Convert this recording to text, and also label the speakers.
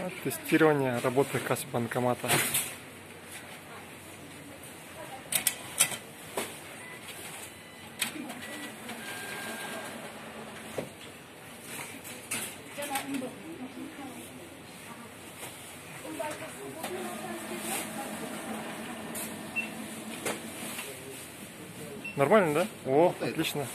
Speaker 1: А, Тестирование работы касс-банкомата. Нормально, да? О, отлично.